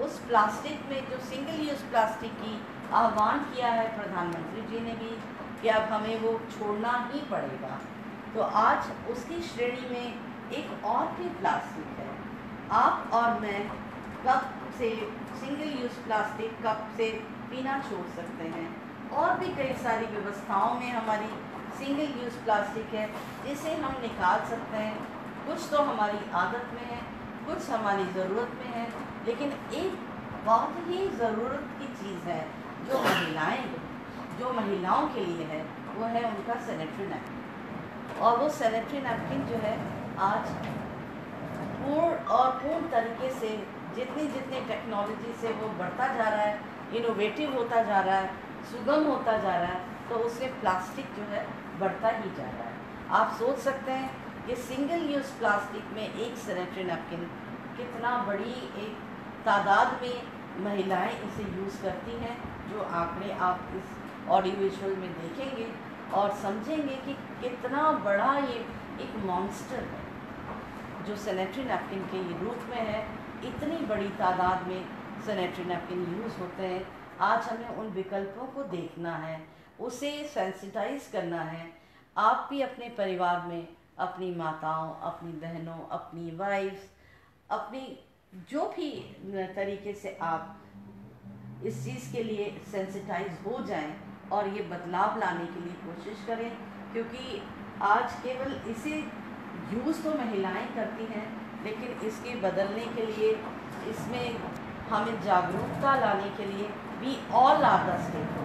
उस प्लास्टिक में जो सिंगल यूज़ प्लास्टिक की आह्वान किया है प्रधानमंत्री जी ने भी कि अब हमें वो छोड़ना ही पड़ेगा। तो आज उसकी श्रेणी में एक और भी प्लास्टिक है। आप और मैं कप से सिंगल यूज़ प्लास्टिक कप से पीना छोड़ सकते हैं। और भी कई सारी व्यवस्थाओं में हमारी सिंगल यूज़ प्लास्टिक है, जिसे हम निकाल सकते हैं। कुछ तो हमारी आदत में है कुछ हमारी ज़रूरत में है, लेकिन एक बहुत ही ज़रूरत की चीज़ है, जो महिलाएँ, जो महिलाओं के लिए है, वो है उनका सैनिटरी नैपकिन और वो सैनिटरी नैपकिन जो है, आज पूर्ण और पूर्ण तरीके से, जितनी जितनी टेक्नोलॉजी से वो बढ़ता जा रहा है इनोवेटिव होता जा रहा है, सुगम होता जा रहा है तो उसमें प्लास्टिक जो है, बढ़ता ही जा रहा है। आप सोच सकते हैं कि सिंगल यूज़ प्लास्टिक में एक सैनिटरी नैपकिन कितना बड़ी एक तादाद में महिलाएँ इसे यूज़ करती हैं, जो आंकड़े आप इस ऑडियो विजुअल में देखेंगे और समझेंगे कि कितना बड़ा ये एक मॉन्स्टर है, जो सैनिटरी नैपकिन के रूप में है। इतनी बड़ी तादाद में सैनिटरी नैपकिन यूज़ होते हैं। आज हमें उन विकल्पों को देखना है, उसे सेंसिटाइज करना है। आप भी अपने परिवार में अपनी माताओं, अपनी बहनों, अपनी वाइफ्स अपनी जो भी तरीके से आप इस चीज़ के लिए सेंसिटाइज हो जाएँ और ये बदलाव लाने के लिए कोशिश करें, क्योंकि आज केवल इसे यूज़ तो महिलाएँ करती हैं, लेकिन इसके बदलने के लिए, इसमें हमें जागरूकता लाने के लिए we all are the stake